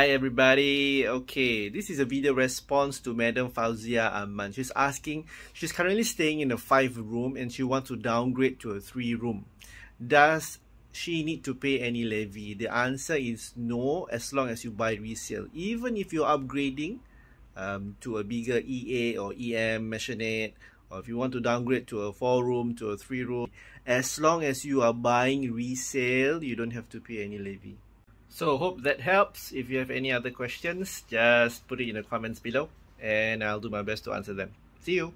Hi everybody. Okay, this is a video response to Madam Fauziah Aman. She's asking, she's currently staying in a five room and she wants to downgrade to a three room. Does she need to pay any levy? The answer is no, as long as you buy resale. Even if you're upgrading um, to a bigger EA or EM maisonette, or if you want to downgrade to a four room to a three room, as long as you are buying resale, you don't have to pay any levy. So hope that helps. If you have any other questions, just put it in the comments below and I'll do my best to answer them. See you!